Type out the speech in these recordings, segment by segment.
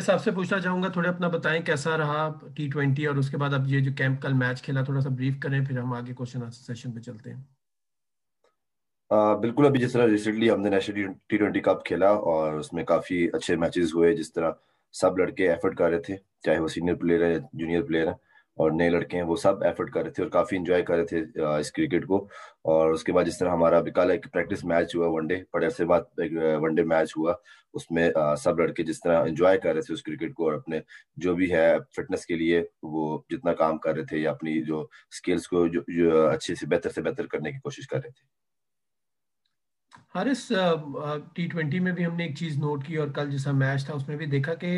हारिस से पूछना चाहूँगा थोड़े अपना बताएँ कैसा रहा टी ट्वेंटी और उसके बाद अब ये जो कैंप कल मैच खेला थोड़ा सा ब्रीफ करें फिर हम आगे क्वेश्चन सेशन पे चलते हैं। आ, बिल्कुल अभी जिस तरह रिसेंटली हमने नेशनल टी ट्वेंटी कप खेला और उसमें काफ़ी अच्छे मैचेस हुए जिस तरह सब लड़के एफर्ट कर रहे थे चाहे वो सीनियर प्लेयर है जूनियर प्लेयर है और नए लड़के हैं वो सब एफर्ट कर रहे थे और काफ़ी इंजॉय कर रहे थे इस क्रिकेट को। और उसके बाद जिस तरह हमारा अभी कल एक प्रैक्टिस मैच हुआ वनडे बड़े अरसे बाद एक वनडे मैच हुआ। उसमें सब लड़के जिस तरह इंजॉय कर रहे थे उस क्रिकेट को और अपने जो भी है फिटनेस के लिए वो जितना काम कर रहे थे या अपनी जो स्किल्स को जो, जो अच्छे से बेहतर से बेहतर करने की कोशिश कर रहे थे। हारिस टी ट्वेंटी में भी हमने एक चीज़ नोट की और कल जैसा मैच था उसमें भी देखा कि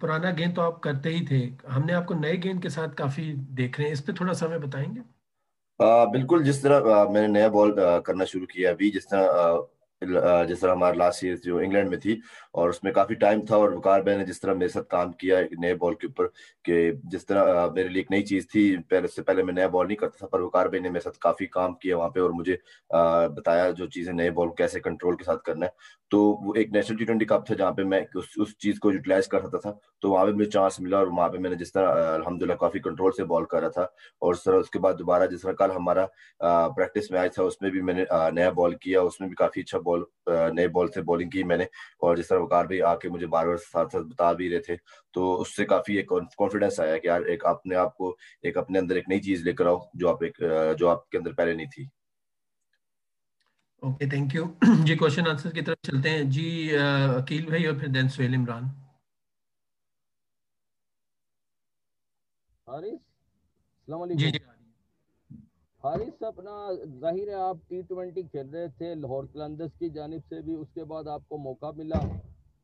पुराना गेंद तो आप करते ही थे। हमने आपको नए गेंद के साथ काफ़ी देख रहे हैं। इस पर थोड़ा समय बताएँगे? आ, बिल्कुल जिस तरह आ, मैंने नया बॉल करना शुरू किया अभी जिस तरह जिस तरह हमारा लास्ट सीरीज़ जो इंग्लैंड में थी, और उसमें काफ़ी टाइम था और वकार भाई ने जिस तरह मेरे साथ काम किया एक नए बॉल के ऊपर कि जिस तरह मेरे लिए एक नई चीज़ थी, पहले से पहले मैं नया बॉल नहीं करता था, पर वकार भाई ने मेरे साथ काफ़ी काम किया वहाँ पे और मुझे बताया जो चीज़ें नए बॉल कैसे कंट्रोल के साथ करना है। तो वो एक नेशनल टी ट्वेंटी कप था जहाँ पे मैं उस उस चीज़ को यूटिलाइज कर सकता था। तो वहाँ पे मुझे चांस मिला और वहाँ पे मैंने जिस तरह अलहमदुल्ला काफ़ी कंट्रोल से बॉल कर था और तरह उसके बाद दोबारा जिस तरह कल हमारा प्रैक्टिस मैच था उसमें भी मैंने नया बॉल किया, उसमें भी काफ़ी अच्छा बॉल नए बॉल से बॉलिंग की मैंने और जिस तरह वकार भी आके मुझे बार बार साथ साथ बता भी रहे थे तो उससे काफ़ी एक कॉन्फिडेंस आया कि यार एक अपने आप को एक अपने अंदर एक नई चीज़ लेकर आओ जो आप एक जो आपके अंदर पहले नहीं थी। Okay thank you ji question answer की तरफ़ चलते हैं। जी अकील भाई और फिर देन सुहेल इमरान हारिस जी जी। हारिस अपना ज़ाहिर है आप टी ट्वेंटी खेल रहे थे, लाहौर कलंदर्स की जानब से भी उसके बाद आपको मौका मिला।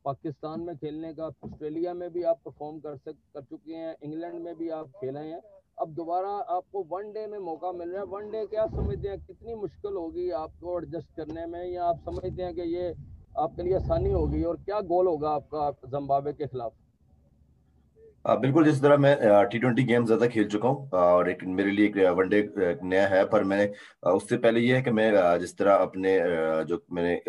पाकिस्तान में खेलने का, ऑस्ट्रेलिया में भी आप परफॉर्म कर सक, कर चुके हैं, इंग्लैंड में भी आप खेले हैं। अब दोबारा आपको वन डे में मौका मिल रहा है। वन डे क्या समझते हैं? कितनी मुश्किल होगी आपको एडजस्ट करने में, या आप समझते हैं कि ये आपके लिए आसानी होगी, और क्या गोल होगा आपका जम्बावे के खिलाफ? बिल्कुल, जिस तरह मैं टी ट्वेंटी गेम ज़्यादा खेल चुका हूँ और एक मेरे लिए एक वनडे नया है, पर मैंने उससे पहले ये है कि मैं जिस तरह अपने जो मैंने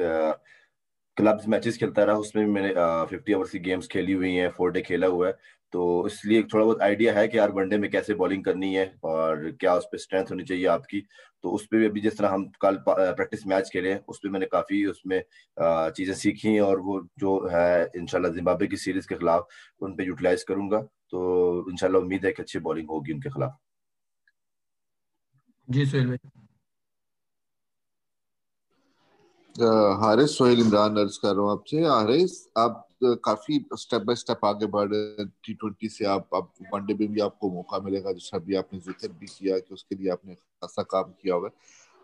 क्लब्स मैचेस खेलता रहा, उसमें भी मैंने फिफ्टी आवर्स की गेम्स खेली हुई हैं फोर डे खेला हुआ है। तो इसलिए थोड़ा बहुत आइडिया है कि यार वनडे में कैसे बॉलिंग करनी है और क्या उस पर स्ट्रेंथ होनी चाहिए आपकी। तो उस पर भी अभी जिस तरह हम कल प्रैक्टिस मैच खेले उस पर मैंने काफ़ी उसमें चीज़ें सीखी और वो जो है इनशाला जिम्बाब्वे की सीरीज़ के खिलाफ उन पर यूटिलाइज करूँगा। तो इनशाला उम्मीद है कि अच्छी बॉलिंग होगी उनके खिलाफ। जी सोहेल भाई। हारिस सोहेल इमरान अर्ज़ कर रहा हूँ आपसे। हारिस आप काफ़ी स्टेप बाय स्टेप आगे बढ़ टी ट्वेंटी से आप आप वनडे में भी आपको मौका मिलेगा, जैसा भी आपने ज़िक्र भी किया कि उसके लिए आपने खासा काम किया हुआ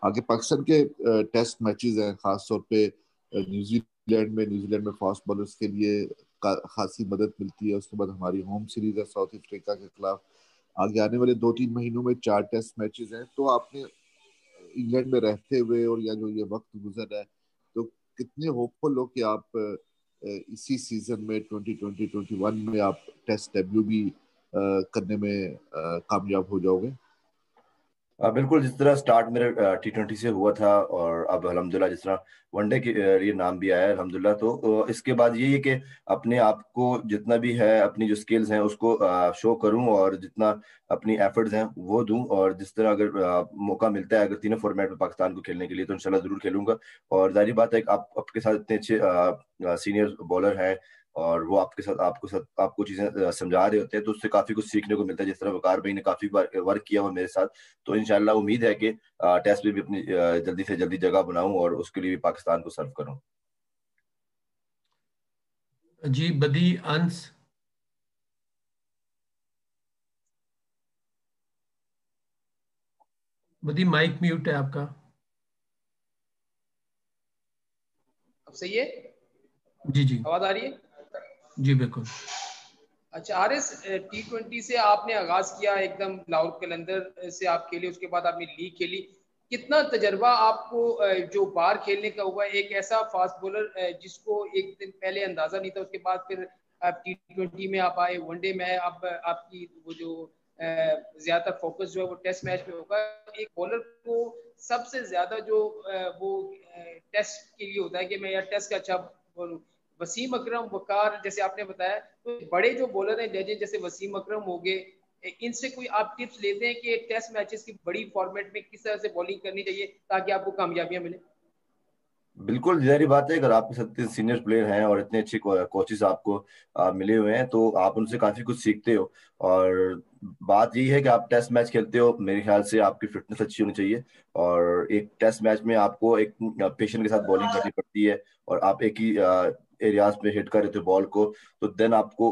आगे पाकिस्तान के टेस्ट मैचेस हैं खास तौर पे न्यूजीलैंड में। न्यूजीलैंड में फास्ट बॉलर्स के लिए खासी मदद मिलती है। उसके बाद हमारी होम सीरीज़ है साउथ अफ्रीका के खिलाफ। आगे आने वाले दो तीन महीनों में चार टेस्ट मैचेस हैं। तो आपने इंग्लैंड में रहते हुए और या जो ये वक्त गुजर रहा है तो कितने होपफुल हो कि आप इसी सीज़न में 2020-21 में आप टेस्ट डेब्यू भी करने में कामयाब हो जाओगे। बिल्कुल जिस तरह स्टार्ट मेरे टी ट्वेंटी से हुआ था और अब अलहमदिल्ला जिस तरह वनडे के लिए नाम भी आया है अलहमदिल्ला तो इसके बाद यही है कि अपने आप को जितना भी है, अपनी जो स्किल्स हैं, उसको शो करूँ और जितना अपनी एफर्ट्स हैं, वो दूँ। और जिस तरह अगर मौका मिलता है अगर तीनों फॉर्मेट में पाकिस्तान को खेलने के लिए तो इनशाला ज़रूर खेलूँगा। और जारी बात है आप, आपके साथ इतने अच्छे सीनियर बॉलर हैं और वो आपके साथ आपको साथ आपको चीज़ें समझा रहे होते हैं तो उससे काफ़ी कुछ सीखने को मिलता है जिस तरह वकार भाई ने काफ़ी वर्क किया हुआ मेरे साथ। तो इनशाला उम्मीद है कि टेस्ट में भी अपनी जल्दी से जल्दी जगह बनाऊँ और उसके लिए भी पाकिस्तान को सर्व करूँ। जी बदी अंस। बदी माइक म्यूट है आपका। अब सही है? जी जी। आवाज़ आ रही है? जी, बिल्कुल। अच्छा आर एस टी ट्वेंटी से आपने आगाज़ किया एकदम लाहौर कलंदर से आप खेले, उसके बाद आपने लीग खेली। कितना तजर्बा आपको जो बाहर खेलने का हुआ, एक ऐसा फास्ट बॉलर जिसको एक दिन पहले अंदाज़ा नहीं था, उसके बाद फिर आप टी ट्वेंटी में आप आए वनडे में अब आपकी वो जो ज़्यादा फोकस जो है, वो टेस्ट मैच में होगा। एक बॉलर को सबसे ज़्यादा जो वो टेस्ट के लिए होता है कि मैं यार टेस्ट का अच्छा वसीम अकरम वकार जैसे आपने बताया तो बड़े जो बॉलर हैं लेजेंड जैसे वसीम अकरम हो गए इनसे कोई आप टिप्स लेते हैं कि टेस्ट मैचेस की बड़ी फॉर्मेट में किस तरह से बॉलिंग करनी चाहिए ताकि आपको कामयाबियाँ मिले? बिल्कुल जारी बात है अगर आपके साथ सीनियर प्लेयर हैं और इतने अच्छे कोचेस आपको आ, मिले हुए हैं तो आप उनसे काफ़ी कुछ सीखते हो। और बात यही है कि आप टेस्ट मैच खेलते हो मेरे ख्याल से आपकी फिटनेस अच्छी होनी चाहिए। और एक टेस्ट मैच में आपको एक पेशेंट के साथ बॉलिंग करनी पड़ती है और आप एक ही एरियाज़ पे हिट कर रहे थे बॉल को तो देन आपको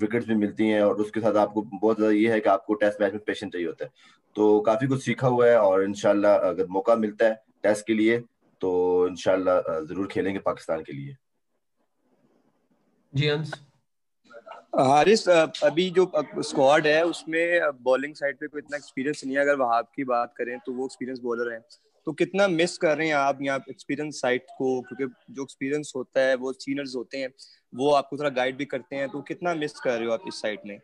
विकेट्स भी मिलती हैं और उसके साथ आपको बहुत ज़्यादा ये है कि आपको टेस्ट मैच में पेशेंट चाहिए होता है। तो काफ़ी कुछ सीखा हुआ है और इनशाला अगर मौका मिलता है टेस्ट के लिए तो इनशाला ज़रूर खेलेंगे पाकिस्तान के लिए। जी अंश? हारिस अभी जो स्क्वाड है उसमें बॉलिंग साइड पे कोई इतना एक्सपीरियंस नहीं है। अगर वहाब की बात करें तो वो एक्सपीरियंस बॉलर हैं। तो कितना मिस कर रहे हैं आप यहाँ एक्सपीरियंस साइड को? क्योंकि जो एक्सपीरियंस होता है वो सीनियर्स होते हैं वो आपको थोड़ा गाइड भी करते हैं तो कितना मिस कर रहे हो आप इस साइड में?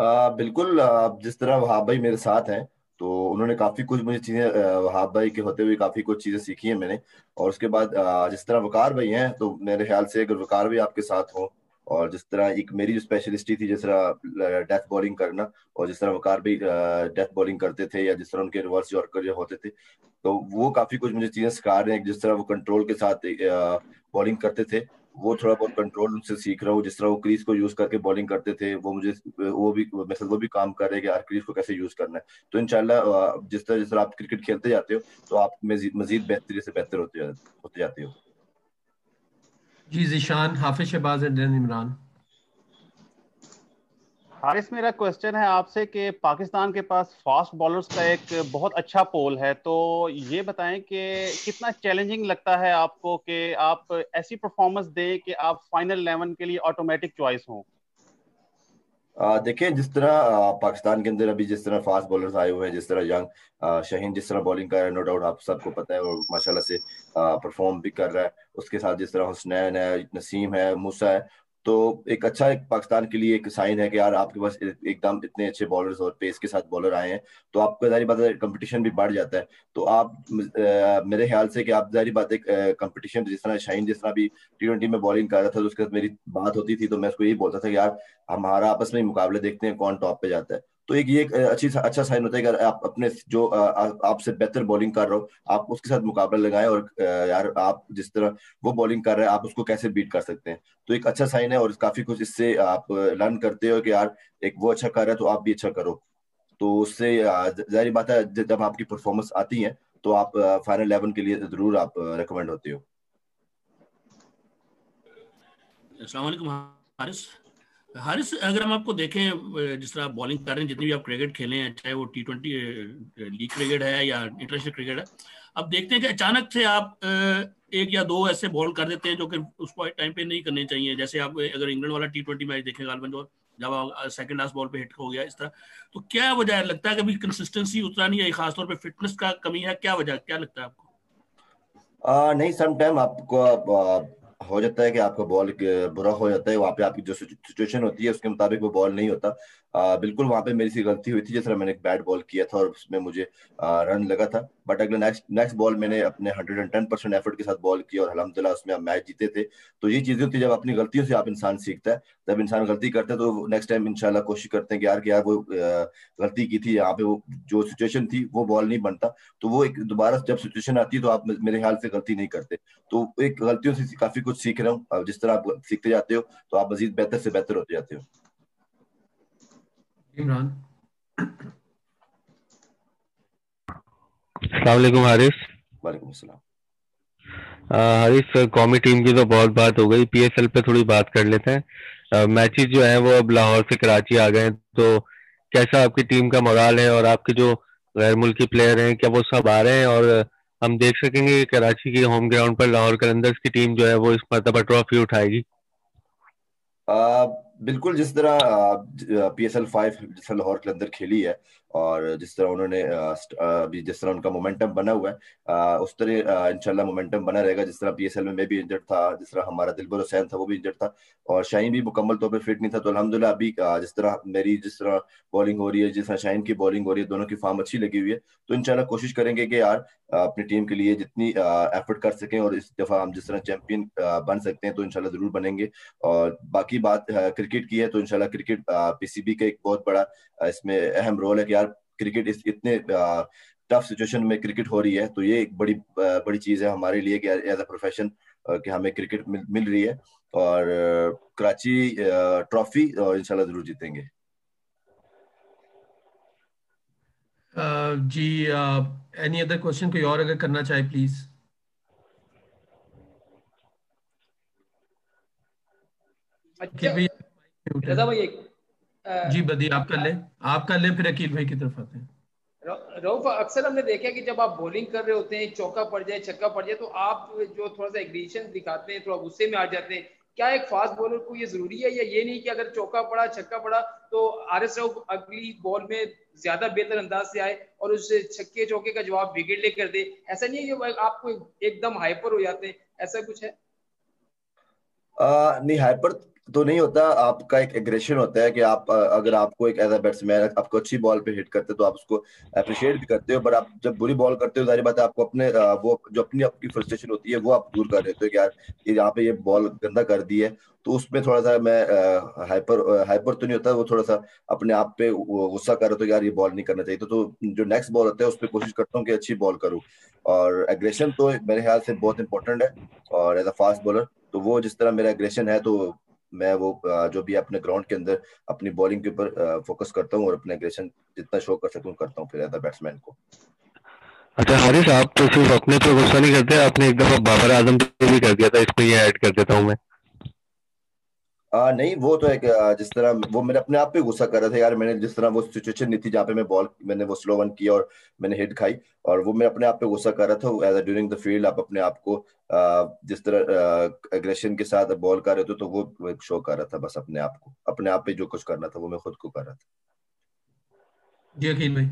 आ, बिल्कुल आप जिस तरह वहाब भाई मेरे साथ हैं तो उन्होंने काफ़ी कुछ मुझे चीज़ें वहाब भाई के होते हुए काफ़ी कुछ चीज़ें सीखी है मैंने। और उसके बाद जिस तरह वकार भाई हैं तो मेरे ख्याल से अगर वकार भाई आपके साथ हो और जिस तरह एक मेरी जो स्पेशलिस्टी थी, जिस तरह डेथ बॉलिंग करना और जिस तरह वकार भी डेथ बॉलिंग करते थे या जिस तरह उनके रिवर्स यॉर्कर जो होते थे तो वो काफ़ी कुछ मुझे चीज़ें सिखा रहे हैं। जिस तरह वो कंट्रोल के साथ बॉलिंग करते थे, वो थोड़ा बहुत कंट्रोल उनसे सीख रहा हूँ। जिस तरह वो क्रीज को यूज़ करके बॉलिंग करते थे, वो मुझे, वो भी मतलब वो भी काम कर रहे हैं कि क्रीज को कैसे यूज़ करना है। तो इनशाला जिस तरह जिस तरह आप क्रिकेट खेलते जाते हो तो आप मजीद बेहतरी से बेहतर होते होते जाते हो। जी, जीशान, हाफिज शहबाज इमरान। हारिस मेरा क्वेश्चन है आपसे कि पाकिस्तान के पास फास्ट बॉलर्स का एक बहुत अच्छा पोल है तो ये बताएँ कि कितना चैलेंजिंग लगता है आपको कि आप ऐसी परफॉर्मेंस दें कि आप फाइनल इलेवन के लिए ऑटोमेटिक चॉइस हों? देखिए, जिस तरह पाकिस्तान के अंदर अभी जिस तरह फास्ट बॉलर्स आए हुए हैं, जिस तरह यंग शहीन, जिस तरह बॉलिंग कर रहा है, नो डाउट आप सबको पता है और माशाल्लाह से परफॉर्म भी कर रहा है। उसके साथ जिस तरह हुसनैन है, नसीम है, मूसा है तो एक अच्छा एक पाकिस्तान के लिए एक साइन है कि यार आपके पास एकदम इतने अच्छे बॉलर्स और पेस के साथ बॉलर आए हैं तो आपका जारी बात है कंपटीशन भी बढ़ जाता है। तो आप आ, मेरे ख्याल से कि आप जारी बात है कंपटीशन जिस तरह शाइन जिस तरह भी टी ट्वेंटी में बॉलिंग कर रहा था तो उसके साथ मेरी बात होती थी तो मैं उसको यही बोलता था कि यार हमारा आपस में मुकाबले देखते हैं कौन टॉप पे जाता है। तो एक ये एक अच्छी अच्छा साइन होता है कि आप अपने जो आपसे बेहतर बॉलिंग कर रहे हो, आप उसके साथ मुकाबला लगाएँ और यार आप जिस तरह वो बॉलिंग कर रहे हैं, आप उसको कैसे बीट कर सकते हैं? तो एक अच्छा साइन है और काफ़ी कुछ इससे आप लर्न करते हो कि यार एक वो अच्छा कर रहा है तो आप भी अच्छा करो। तो उससे जारी बात है जब आपकी परफॉर्मेंस आती है तो आप फाइनल इलेवन के लिए ज़रूर आप रिकमेंड होते हो। हारिस। हारिस अगर हम आपको देखें जिस तरह आप बॉलिंग कर रहे हैं जितनी भी आप क्रिकेट खेले हैं चाहे वो टी ट्वेंटी लीग क्रिकेट है या इंटरनेशनल क्रिकेट है अब देखते हैं कि अचानक से आप एक या दो ऐसे बॉल कर देते हैं जो कि उस टाइम पे नहीं करने चाहिए। जैसे आप अगर इंग्लैंड वाला टी ट्वेंटी मैच देखें गालबन जो जब सेकंड लास्ट बॉल पे हिट हो गया इस तरह तो क्या वजह लगता है कि अभी कंसिस्टेंसी उतना नहीं है खासतौर पर फिटनेस का कमी है क्या वजह क्या लगता है आपको? आ, नहीं समटाइम आपको हो जाता है कि आपका बॉल बुरा हो जाता है, वहाँ पे आपकी जो सिचुएशन होती है, उसके मुताबिक वो बॉल नहीं होता। बिल्कुल वहाँ पे मेरी सी गलती हुई थी, जिस तरह मैंने एक बैट बॉल किया था और उसमें मुझे रन लगा था। बट अगले नेक्स्ट नेक्स्ट बॉल मैंने अपने hundred and ten percent effort के साथ बॉल किया और अलहमदिल्ला उसमें आप मैच जीते थे। तो ये चीज़ें होती है, जब अपनी गलतियों से आप इंसान सीखता है, जब इंसान गलती करता है तो नेक्स्ट टाइम इनशाला कोशिश करते हैं कि यार कि यार वो गलती की थी, यहाँ पे वो, जो सिचुएशन थी, वो बॉल नहीं बनता। तो वो एक दोबारा जब सिचुएशन आती है तो आप मेरे ख्याल से गलती नहीं करते। तो एक गलतियों से काफ़ी कुछ सीख रहा हूँ। जिस तरह आप सीखते जाते हो तो आप मजीद बेहतर से बेहतर होते जाते हो। इमरान। वालेकुम हारिस वालेकुम अस्सलाम। हारिस कौमी टीम की तो बहुत बात हो गई। पीएसएल पे थोड़ी बात कर लेते हैं। मैचेस जो हैं वो अब लाहौर से कराची आ गए तो कैसा आपकी टीम का मोराल है और आपके जो गैर मुल्की प्लेयर हैं क्या वो सब आ रहे हैं? और हम देख सकेंगे कराची के होम ग्राउंड पर लाहौर कलंदर्स की टीम जो है वो इस मरतबा ट्रॉफी उठाएगी। बिल्कुल जिस तरह पी एस एल फाइव जिस लाहौर के अंदर खेली है और जिस तरह उन्होंने अभी जिस तरह उनका मोमेंटम बना हुआ है उस तरह इंशाल्लाह मोमेंटम बना रहेगा। जिस तरह पीएसएल में मैं भी इंजर्ड था, जिस तरह हमारा दिलबर हुसैन था, वो भी इंजर्ड था और शाहीन भी मुकम्मल तौर पर फिट नहीं था। तो अलहमदिल्ला अभी जिस तरह मेरी जिस तरह बॉलिंग हो रही है, जिस तरह शाहीन की बॉलिंग हो रही है, दोनों की फॉर्म अच्छी लगी हुई है। तो इनशाला कोशिश करेंगे कि यार अपनी टीम के लिए जितनी एफर्ट कर सकें और इस दफ़ा हम जिस तरह चैंपियन बन सकते हैं तो इनशाला ज़रूर बनेंगे। और बाकी बात क्रिकेट की है तो इनशाला क्रिकेट पीसीबी का एक बहुत बड़ा इसमें अहम रोल है कि यार क्रिकेट इस इतने टफ सिचुएशन में क्रिकेट हो रही है तो ये एक बड़ी बड़ी चीज़ है हमारे लिए कि एज अ प्रोफेशन कि हमें क्रिकेट मिल, मिल रही है और कराची ट्रॉफी और इंशाल्लाह ज़रूर जीतेंगे। जी एनी अदर क्वेश्चन कोई और अगर करना चाहे प्लीज़ अच्छा भाई एक जी बदी आप कर लें। आप कर लें फिर अकील भाई की तरफ़ आते हैं। रऊफ अक्सर हमने देखा कि जब आप बॉलिंग कर रहे होते हैं चौका पड़ जाए छक्का पड़ जाए तो आप जो थोड़ा सा एग्रीशन दिखाते हैं थोड़ा गुस्से में आ जाते हैं। क्या एक फास्ट बॉलर को ये ज़रूरी है या ये नहीं कि अगर चौका पड़ा छक्का पड़ा तो आर एस राव अगली बॉल में ज़्यादा बेहतर अंदाज से आए और उस छक्के चौके का जवाब विकेट ले कर दे? ऐसा नहीं है कि आपको एकदम हाइपर हो जाते हैं ऐसा कुछ है? आ, नहीं हाइपर तो नहीं होता आपका एक एग्रेशन होता है कि आप अगर आपको एक एज अ बैट्समैन आपको अच्छी बॉल पे हिट करते हो तो आप उसको अप्रिशिएट भी करते हो बट आप जब बुरी बॉल करते हो सारी बात है आपको अपने वो जो अपनी आपकी फ्रस्ट्रेशन होती है वो आप दूर कर देते हो कि यार ये यहाँ पे ये बॉल गंदा कर दी है। तो उसमें थोड़ा सा मैं हाइपर हाइपर तो नहीं होता वो थोड़ा सा अपने आप पे गुस्सा कर रहे तो यार ये बॉल नहीं करना चाहिए। तो, तो जो नेक्स्ट बॉल होता है उस पर कोशिश करता हूँ कि अच्छी बॉल करूँ। और एग्रेशन तो मेरे ख्याल से बहुत इंपॉर्टेंट है और एज अ फास्ट बॉलर तो वो जिस तरह मेरा एग्रेशन है तो मैं वो जो भी अपने ग्राउंड के अंदर अपनी बॉलिंग के ऊपर फोकस करता हूँ और अपने एग्रेशन जितना शो कर सकूँ, करता हूँ फिर एज बैट्समैन को। अच्छा हारिस आप तो सिर्फ़ अपने पे गुस्सा नहीं करते, आपने एक दफ़ा बाबर आज़म पे भी कर दिया था, इसको ये ऐड कर देता हूँ मैं। आ, नहीं वो तो एक जिस तरह वो मेरे अपने आप पे गुस्सा कर रहा था यार मैंने जिस तरह वो सिचुएशन नहीं थी जहाँ पे मैं बॉल मैंने वो स्लो वन किया और मैंने हिट खाई और वो मैं अपने आप पे गुस्सा कर रहा था as a during the field आप अपने आप को आ, जिस तरह एग्रेशन के साथ बॉल कर रहे थे तो वो शो कर रहा था बस अपने आप को अपने आप पे जो कुछ करना था वो मैं खुद को कर रहा था। जी अखिल भाई।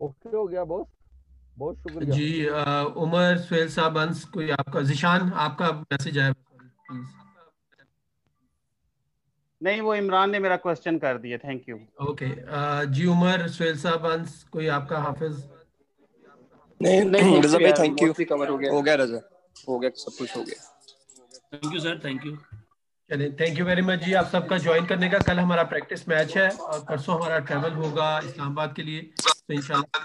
ओके हो गया बॉस बहुत शुक्रिया। जी आ, उमर सुहेल साहब अंस कोई आपका जिशान आपका मैसेज आया नहीं वो इमरान ने मेरा क्वेश्चन कर दिया thank you okay ji Umar Suhail साहब अंस कोई आपका हाफिज? नहीं नहीं रजा भाई थैंक यू कवर हो गया। हो गया रजा। हो गया सब कुछ हो गया। Thank you sir thank you चलिए थैंक यू वेरी मच जी आप सबका ज्वाइन करने का कल हमारा प्रैक्टिस मैच है और परसों हमारा ट्रैवल होगा इस्लामाबाद के लिए तो इंशाल्लाह